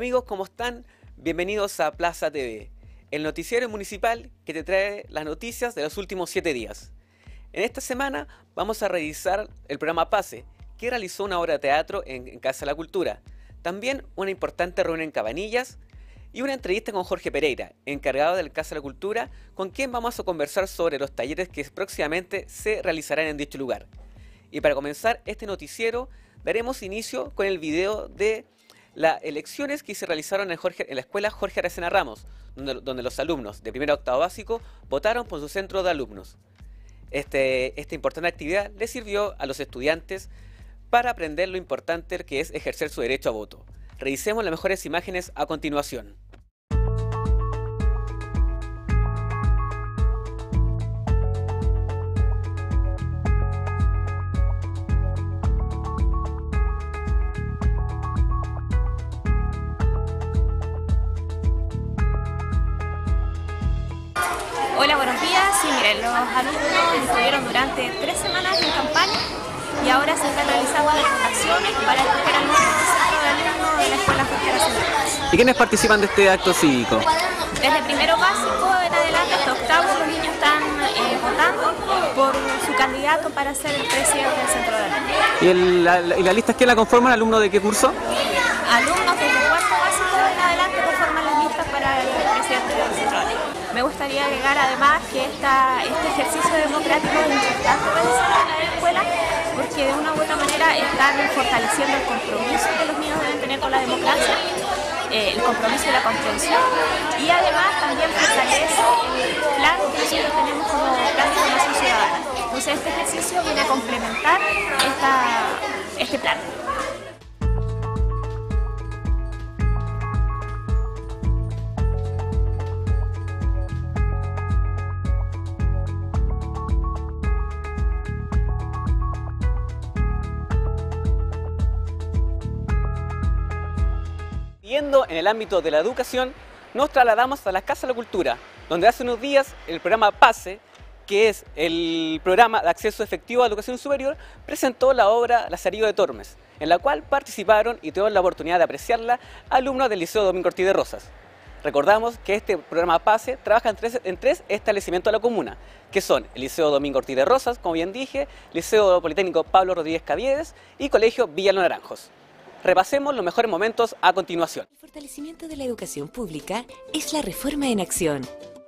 amigos, ¿cómo están? Bienvenidos a Plaza TV, el noticiero municipal que te trae las noticias de los últimos siete días. En esta semana vamos a revisar el programa PASE, que realizó una obra de teatro en, Casa de la Cultura. También una importante reunión en Cabanillas y una entrevista con Jorge Pereira, encargado del Casa de la Cultura, con quien vamos a conversar sobre los talleres que próximamente se realizarán en dicho lugar. Y para comenzar este noticiero, daremos inicio con el video de las elecciones que se realizaron en, la escuela Jorge Aracena Ramos, donde, los alumnos de primero a octavo básico votaron por su centro de alumnos. Este, esta importante actividad le sirvió a los estudiantes para aprender lo importante que es ejercer su derecho a voto. Revisemos las mejores imágenes a continuación. Hola, buenos días. Sí, miren, los alumnos estuvieron durante tres semanas en campaña y ahora se están realizando las votaciones para escoger al nuevo centro de alumnos de la Escuela Jorge ¿Y quiénes participan de este acto cívico? Desde primero básico en adelante hasta octavo los niños están eh, votando por su candidato para ser el presidente del centro de alumnos. ¿Y, el, la, ¿Y la lista quién la conforman? ¿Alumnos de qué curso? Alumnos desde cuarto básico en adelante conforman las listas para el presidente del centro de alumnos. Me gustaría agregar además que esta, este ejercicio democrático es importante realizar en la escuela porque de una u otra manera están fortaleciendo el compromiso que los niños deben tener con la democracia, eh, el compromiso y la comprensión, y además también fortalece el plan que nosotros tenemos como plan de formación ciudadana. Entonces este ejercicio viene a complementar este plan. En el ámbito de la educación, nos trasladamos a la Casa de la Cultura, donde hace unos días el programa PASE, que es el programa de acceso efectivo a educación superior, presentó la obra Lazarillo de Tormes, en la cual participaron y tuvieron la oportunidad de apreciarla alumnos del Liceo Domingo Ortiz de Rosas. Recordamos que este programa PASE trabaja en tres, en tres, establecimientos de la comuna, que son el Liceo Domingo Ortiz de Rosas, como bien dije, Liceo Politécnico Pablo Rodríguez Caviedes y Colegio Villa Naranjos. Repasemos los mejores momentos a continuación. El fortalecimiento de la educación pública es la reforma en acción.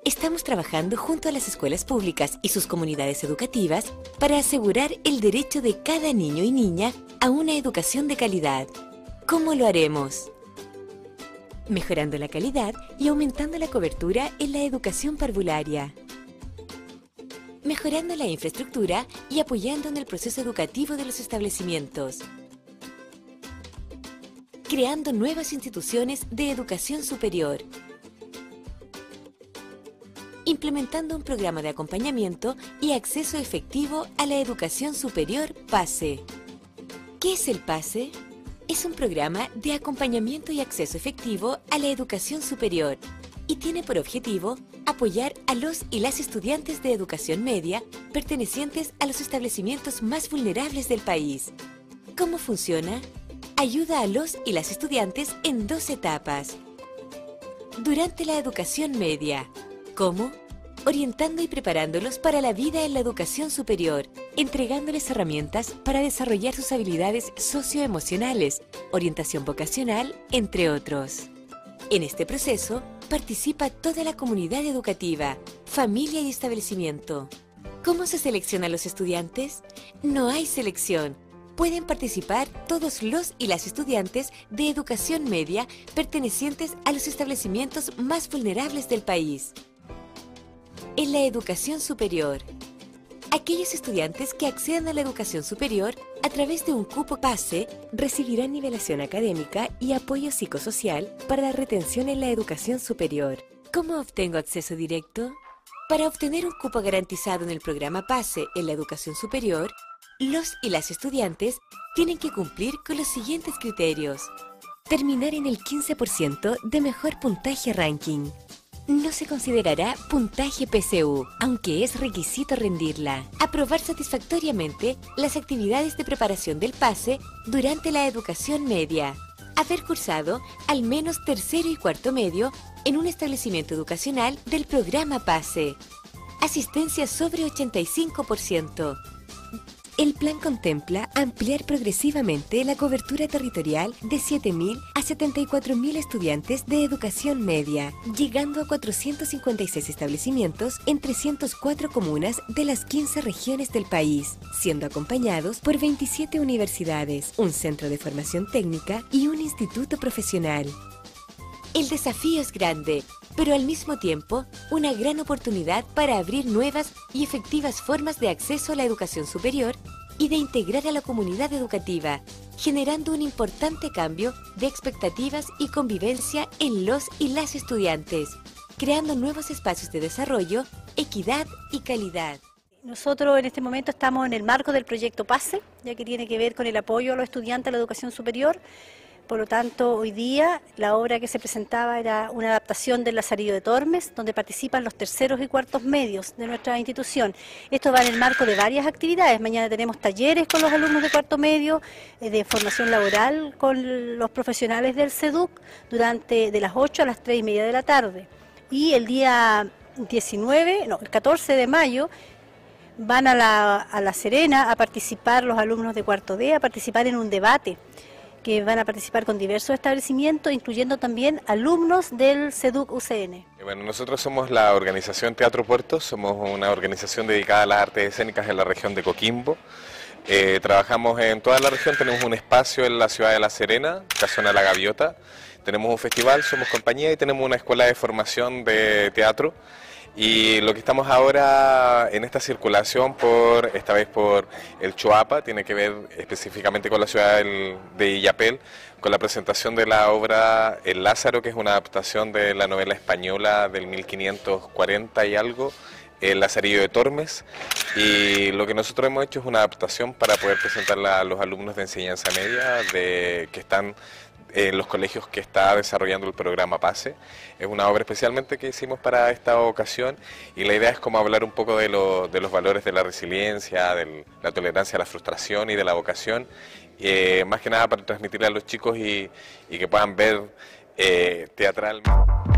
Estamos trabajando junto a las escuelas públicas y sus comunidades educativas para asegurar el derecho de cada niño y niña a una educación de calidad. ¿Cómo lo haremos? Mejorando la calidad y aumentando la cobertura en la educación parvularia. Mejorando la infraestructura y apoyando en el proceso educativo de los establecimientos creando nuevas instituciones de educación superior, implementando un programa de acompañamiento y acceso efectivo a la educación superior PASE. ¿Qué es el PASE? Es un programa de acompañamiento y acceso efectivo a la educación superior y tiene por objetivo apoyar a los y las estudiantes de educación media pertenecientes a los establecimientos más vulnerables del país. ¿Cómo funciona? Ayuda a los y las estudiantes en dos etapas. Durante la educación media. ¿Cómo? Orientando y preparándolos para la vida en la educación superior, entregándoles herramientas para desarrollar sus habilidades socioemocionales, orientación vocacional, entre otros. En este proceso participa toda la comunidad educativa, familia y establecimiento. ¿Cómo se seleccionan los estudiantes? No hay selección, pueden participar todos los y las estudiantes de educación media pertenecientes a los establecimientos más vulnerables del país. En la educación superior, aquellos estudiantes que accedan a la educación superior a través de un cupo PASE recibirán nivelación académica y apoyo psicosocial para la retención en la educación superior. ¿Cómo obtengo acceso directo? Para obtener un cupo garantizado en el programa PASE en la educación superior, los y las estudiantes tienen que cumplir con los siguientes criterios. Terminar en el 15% de mejor puntaje ranking. No se considerará puntaje PCU, aunque es requisito rendirla. Aprobar satisfactoriamente las actividades de preparación del PASE durante la educación media. haber cursado al menos tercero y cuarto medio en un establecimiento educacional del programa PASE. Asistencia sobre 85%. El plan contempla ampliar progresivamente la cobertura territorial de 7.000 a 74.000 estudiantes de educación media, llegando a 456 establecimientos en 304 comunas de las 15 regiones del país, siendo acompañados por 27 universidades, un centro de formación técnica y un instituto profesional. El desafío es grande, pero al mismo tiempo una gran oportunidad para abrir nuevas y efectivas formas de acceso a la educación superior y de integrar a la comunidad educativa, generando un importante cambio de expectativas y convivencia en los y las estudiantes, creando nuevos espacios de desarrollo, equidad y calidad. Nosotros en este momento estamos en el marco del proyecto PASE, ya que tiene que ver con el apoyo a los estudiantes a la educación superior. Por lo tanto, hoy día la obra que se presentaba era una adaptación del Lazarillo de Tormes, donde participan los terceros y cuartos medios de nuestra institución. Esto va en el marco de varias actividades. Mañana tenemos talleres con los alumnos de cuarto medio, eh, de formación laboral con los profesionales del SEDUC, durante de las 8 a las 3 y media de la tarde. Y el día 19, no, el 14 de mayo, van a la, a la Serena a participar los alumnos de cuarto D, a participar en un debate que van a participar con diversos establecimientos, incluyendo también alumnos del CEDUC UCN. Eh, bueno, nosotros somos la organización Teatro Puerto, somos una organización dedicada a las artes escénicas en la región de Coquimbo. Eh, trabajamos en toda la región, tenemos un espacio en la ciudad de La Serena, Casona La Gaviota, tenemos un festival, somos compañía y tenemos una escuela de formación de teatro. Y lo que estamos ahora en esta circulación, por esta vez por el Choapa, tiene que ver específicamente con la ciudad de Illapel, con la presentación de la obra El Lázaro, que es una adaptación de la novela española del 1540 y algo, El Lazarillo de Tormes. Y lo que nosotros hemos hecho es una adaptación para poder presentarla a los alumnos de enseñanza media de, que están en los colegios que está desarrollando el programa PASE. Es una obra especialmente que hicimos para esta ocasión y la idea es como hablar un poco de, de los valores de la resiliencia, de la tolerancia a la frustración y de la vocación, eh, más que nada para transmitirle a los chicos y, que puedan ver eh, teatralmente.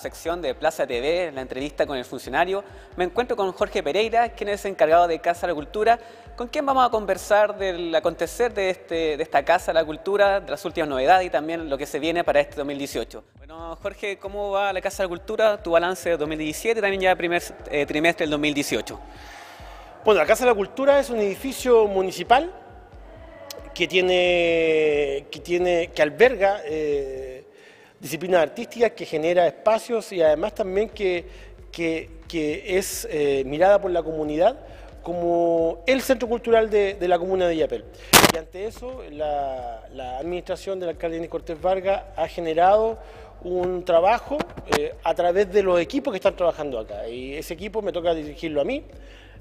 Sección de Plaza TV, en la entrevista con el funcionario, me encuentro con Jorge Pereira, quien es encargado de Casa de la Cultura, con quien vamos a conversar del acontecer de, este, de esta Casa de la Cultura, de las últimas novedades y también lo que se viene para este 2018. Bueno, Jorge, ¿cómo va la Casa de la Cultura? Tu balance de 2017 y también ya primer eh, trimestre del 2018. Bueno, la Casa de la Cultura es un edificio municipal que tiene, que, tiene, que alberga eh, disciplinas artísticas, que genera espacios y además también que, que, es eh, mirada por la comunidad como el centro cultural de, la comuna de Yapel. Y ante eso, la, administración del alcalde Denis Cortés Vargas ha generado un trabajo eh, a través de los equipos que están trabajando acá. Y ese equipo me toca dirigirlo a mí.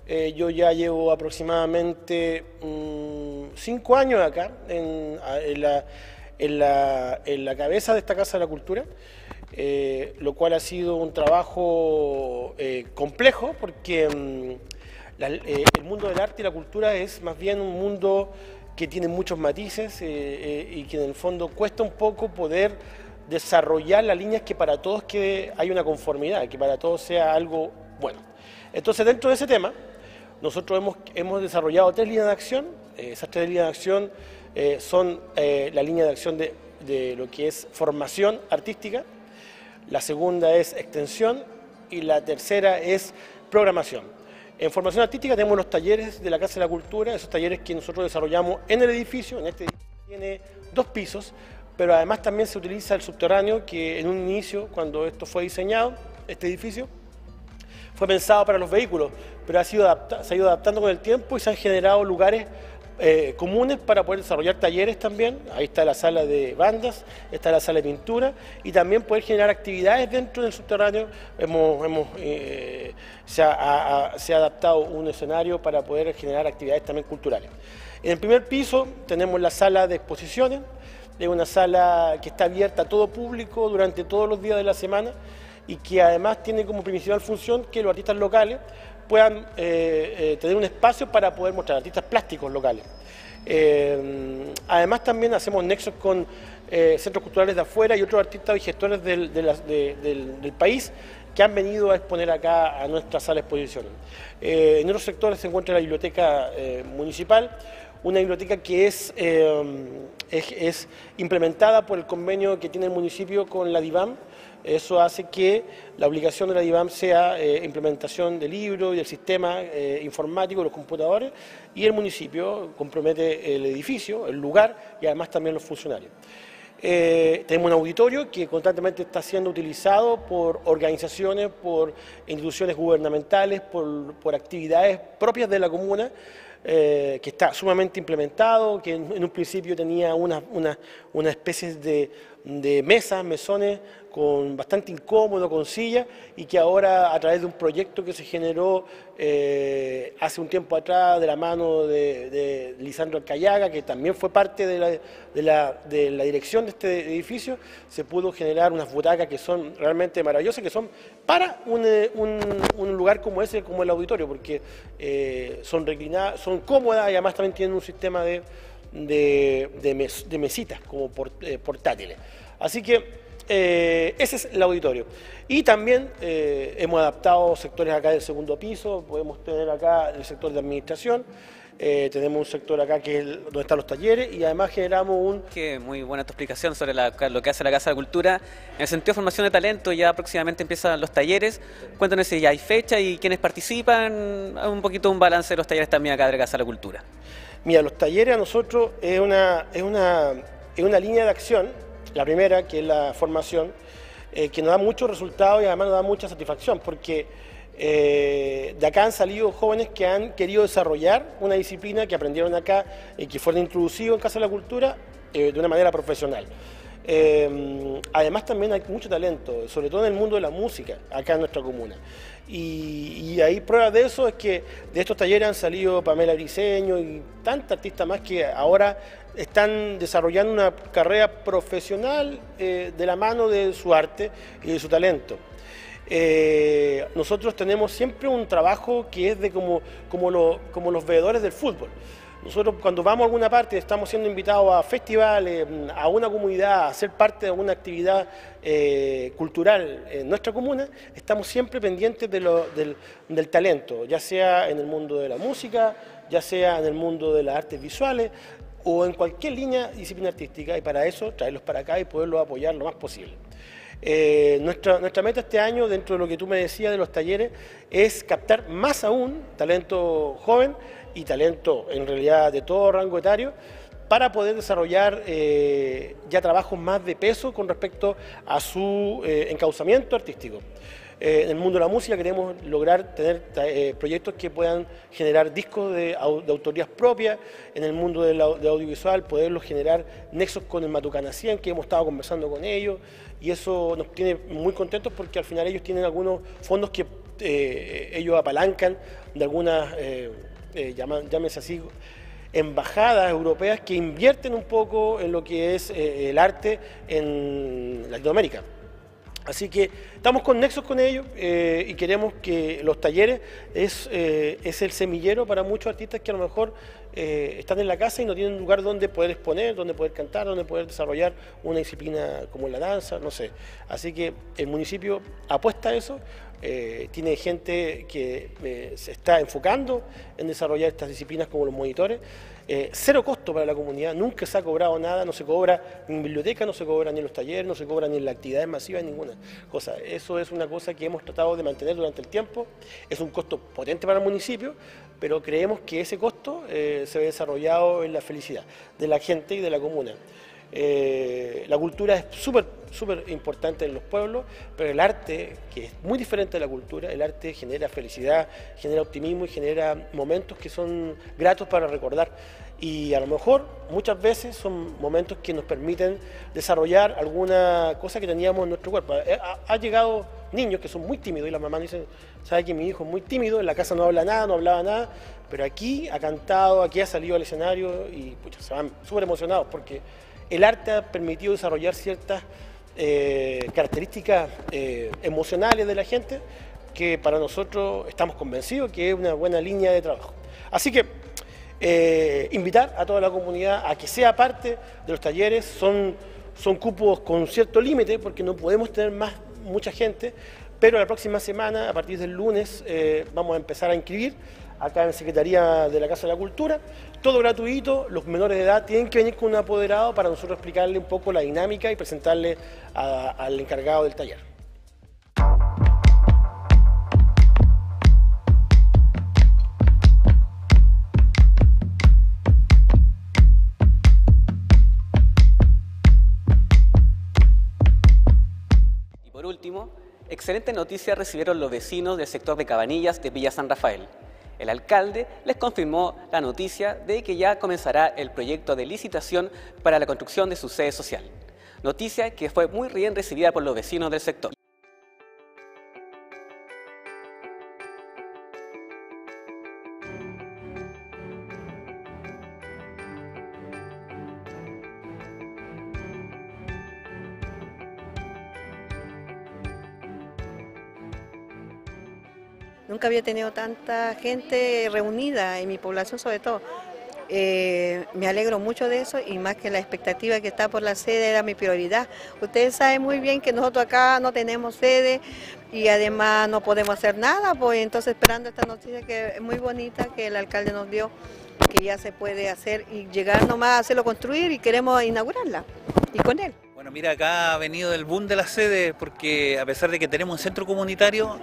Eh, yo ya llevo aproximadamente mm, cinco años acá en la en la, en la cabeza de esta Casa de la Cultura, eh, lo cual ha sido un trabajo eh, complejo porque mm, eh, el mundo del arte y la cultura es más bien un mundo que tiene muchos matices y que en el fondo cuesta un poco poder desarrollar las líneas que para todos que hay una conformidad, que para todos sea algo bueno. Entonces dentro de ese tema, nosotros hemos, hemos desarrollado tres líneas de acción, esas tres líneas de acción eh, son eh, la línea de acción de, lo que es formación artística, la segunda es extensión y la tercera es programación. En formación artística tenemos los talleres de la Casa de la Cultura, esos talleres que nosotros desarrollamos en el edificio, en este edificio tiene dos pisos, pero además también se utiliza el subterráneo que en un inicio, cuando esto fue diseñado, este edificio, fue pensado para los vehículos, pero ha sido se ha ido adaptando con el tiempo y se han generado lugares eh, comunes para poder desarrollar talleres también. Ahí está la sala de bandas, está la sala de pintura y también poder generar actividades dentro del subterráneo. Hemos, hemos eh, se, ha, adaptado un escenario para poder generar actividades también culturales. En el primer piso tenemos la sala de exposiciones, es una sala que está abierta a todo público durante todos los días de la semana y que además tiene como principal función que los artistas locales puedan eh, eh, tener un espacio para poder mostrar, artistas plásticos locales. Eh, además también hacemos nexos con centros culturales de afuera y otros artistas y gestores del, país que han venido a exponer acá a nuestra sala de exposiciones. en otros sectores se encuentra la biblioteca municipal, una biblioteca que es, es, es, implementada por el convenio que tiene el municipio con la DIVAM, eso hace que la obligación de la DIVAM sea eh, implementación del libro y del sistema eh, informático de los computadores y el municipio compromete el edificio, el lugar y además también los funcionarios. Eh, tenemos un auditorio que constantemente está siendo utilizado por organizaciones, por instituciones gubernamentales, por, actividades propias de la comuna, que está sumamente implementado, que en, un principio tenía una, una, especie de, de mesas, mesones con bastante incómodo, con silla, y que ahora a través de un proyecto que se generó eh, hace un tiempo atrás de la mano de, Lisandro Alcayaga, que también fue parte de la, de, la, dirección de este edificio, se pudo generar unas butacas que son realmente maravillosas, que son para un, eh, lugar como ese, como el auditorio, porque eh, son reclinadas, son cómodas y además también tienen un sistema de, de, mesitas como portátiles. Así que eh, ese es el auditorio. Y también eh, hemos adaptado sectores acá del segundo piso, podemos tener acá el sector de administración, eh, tenemos un sector acá que es donde están los talleres y además generamos un... Que muy buena tu explicación sobre lo que hace la Casa de Cultura. En el sentido de formación de talento ya próximamente empiezan los talleres. Cuéntanos si ya hay fecha y quiénes participan, un poquito un balance de los talleres también acá de la Casa de la Cultura. Mira, los talleres a nosotros es una, es una, es una línea de acción la primera, que es la formación, eh, que nos da muchos resultados y además nos da mucha satisfacción, porque eh, de acá han salido jóvenes que han querido desarrollar una disciplina que aprendieron acá y que fueron introducidos en Casa de la Cultura eh, de una manera profesional. Además también hay mucho talento, sobre todo en el mundo de la música, acá en nuestra comuna. Y, y ahí pruebas de eso es que de estos talleres han salido Pamela Briseño y tantos artistas más que ahora están desarrollando una carrera profesional eh, de la mano de su arte y de su talento. Eh, nosotros tenemos siempre un trabajo que es de como, como, como los veedores del fútbol. Nosotros cuando vamos a alguna parte, estamos siendo invitados a festivales, a una comunidad, a ser parte de alguna actividad eh, cultural en nuestra comuna, estamos siempre pendientes del, talento, ya sea en el mundo de la música, ya sea en el mundo de las artes visuales, o en cualquier línea disciplina artística y para eso traerlos para acá y poderlos apoyar lo más posible. Eh, nuestra, nuestra meta este año, dentro de lo que tú me decías de los talleres, es captar más aún talento joven y talento en realidad de todo rango etario para poder desarrollar eh, ya trabajos más de peso con respecto a su eh, encauzamiento artístico. Eh, en el mundo de la música queremos lograr tener eh, proyectos que puedan generar discos de, autorías propias, en el mundo del, de audiovisual poderlos generar nexos con el Matucana 100, que hemos estado conversando con ellos, y eso nos tiene muy contentos porque al final ellos tienen algunos fondos que eh, ellos apalancan de algunas, llámese así, embajadas europeas que invierten un poco en lo que es el arte en Latinoamérica. Así que estamos con nexos con ellos eh, y queremos que los talleres es, eh, es, el semillero para muchos artistas que a lo mejor eh, están en la casa y no tienen lugar donde poder exponer, donde poder cantar, donde poder desarrollar una disciplina como la danza, no sé. Así que el municipio apuesta a eso, tiene gente que se está enfocando en desarrollar estas disciplinas como los monitores eh, cero costo para la comunidad, nunca se ha cobrado nada, no se cobra ni en biblioteca, no se cobra ni en los talleres, no se cobra ni en las actividades masivas, ninguna cosa. Eso es una cosa que hemos tratado de mantener durante el tiempo, es un costo potente para el municipio, pero creemos que ese costo eh, se ve desarrollado en la felicidad de la gente y de la comuna. Eh, la cultura es súper súper importante en los pueblos, pero el arte, que es muy diferente de la cultura, el arte genera felicidad, genera optimismo y genera momentos que son gratos para recordar. Y a lo mejor muchas veces son momentos que nos permiten desarrollar alguna cosa que teníamos en nuestro cuerpo. Eh, ha, llegado niños que son muy tímidos y la mamá dice, sabe que mi hijo es muy tímido, en la casa no habla nada, no hablaba nada, pero aquí ha cantado, aquí ha salido al escenario y se van súper emocionados porque el arte ha permitido desarrollar ciertas eh, características eh, emocionales de la gente que para nosotros estamos convencidos que es una buena línea de trabajo. Así que eh, invitar a toda la comunidad a que sea parte de los talleres, son, son cupos con cierto límite porque no podemos tener más mucha gente, pero la próxima semana, a partir del lunes, vamos a empezar a inscribir acá en Secretaría de la Casa de la Cultura. Todo gratuito, los menores de edad tienen que venir con un apoderado para nosotros explicarle un poco la dinámica y presentarle al encargado del taller. Y por último, excelente noticia recibieron los vecinos del sector de Cabanillas de Villa San Rafael. El alcalde les confirmó la noticia de que ya comenzará el proyecto de licitación para la construcción de su sede social. Noticia que fue muy bien recibida por los vecinos del sector. Nunca había tenido tanta gente reunida en mi población sobre todo. Eh, me alegro mucho de eso y más que la expectativa que está por la sede era mi prioridad. Ustedes saben muy bien que nosotros acá no tenemos sede y además no podemos hacer nada, pues entonces esperando esta noticia que es muy bonita que el alcalde nos dio, que ya se puede hacer y llegar nomás a hacerlo construir y queremos inaugurarla y con él. Mira, acá ha venido el boom de la sede porque a pesar de que tenemos un centro comunitario,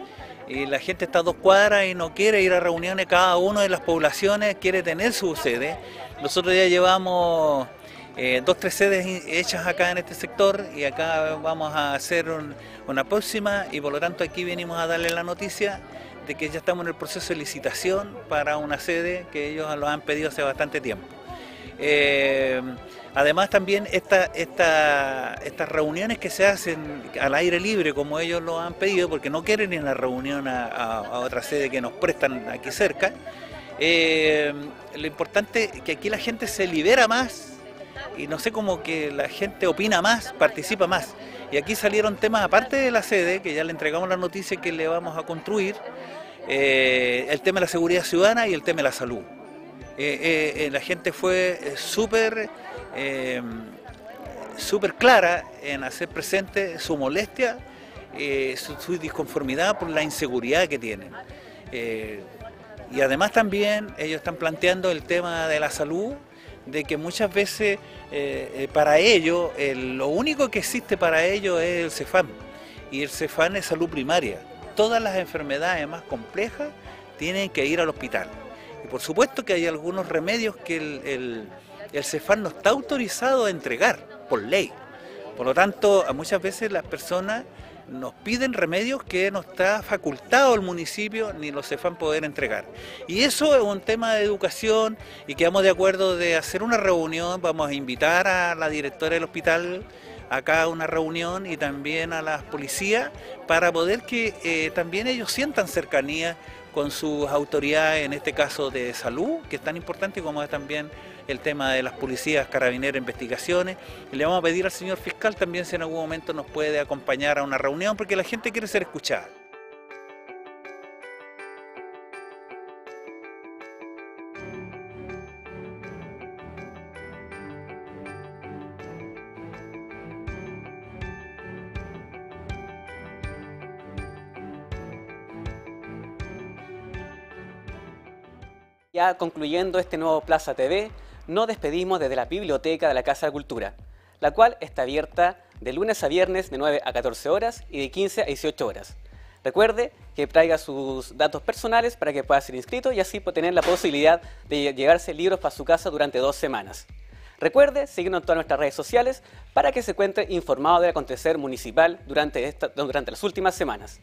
y la gente está a dos cuadras y no quiere ir a reuniones, cada uno de las poblaciones quiere tener su sede. Nosotros ya llevamos eh, dos, tres sedes hechas acá en este sector y acá vamos a hacer una próxima y por lo tanto aquí venimos a darle la noticia de que ya estamos en el proceso de licitación para una sede que ellos lo han pedido hace bastante tiempo. Eh, Además también esta, estas reuniones que se hacen al aire libre, como ellos lo han pedido, porque no quieren ir a la reunión a, otra sede que nos prestan aquí cerca, eh, lo importante es que aquí la gente se libera más y no sé cómo que la gente opina más, participa más. Y aquí salieron temas, aparte de la sede, que ya le entregamos la noticia que le vamos a construir, eh, el tema de la seguridad ciudadana y el tema de la salud. Eh, la gente fue súper eh, súper clara en hacer presente su molestia, eh, su, disconformidad por la inseguridad que tienen. Eh, y además también ellos están planteando el tema de la salud, de que muchas veces para ellos, lo único que existe para ellos es el CEFAM, y el CEFAM es salud primaria. Todas las enfermedades más complejas tienen que ir al hospital. Y por supuesto que hay algunos remedios que el el CEFAR no está autorizado a entregar por ley. Por lo tanto, muchas veces las personas nos piden remedios que no está facultado el municipio ni los CEFAN poder entregar. Y eso es un tema de educación y quedamos de acuerdo de hacer una reunión, vamos a invitar a la directora del hospital acá a una reunión y también a las policías para poder que eh, también ellos sientan cercanía con sus autoridades, en este caso de salud, que es tan importante como es también el tema de las policías, carabineros, investigaciones. Y le vamos a pedir al señor fiscal también si en algún momento nos puede acompañar a una reunión, porque la gente quiere ser escuchada. Ya concluyendo este nuevo Plaza TV, nos despedimos desde la biblioteca de la Casa de Cultura, la cual está abierta de lunes a viernes de 9 a 14 horas y de 15 a 18 horas. Recuerde que traiga sus datos personales para que pueda ser inscrito y así tener la posibilidad de llevarse libros para su casa durante dos semanas. Recuerde seguirnos en todas nuestras redes sociales para que se encuentre informado del acontecer municipal durante, durante las últimas semanas.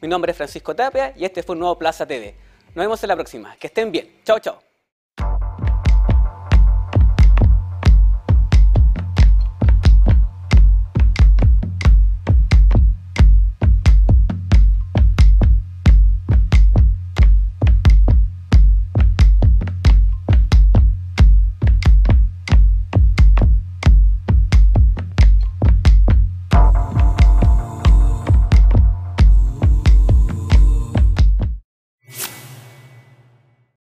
Mi nombre es Francisco Tapia y este fue un nuevo Plaza TV. Nos vemos en la próxima. Que estén bien. Chao, chao.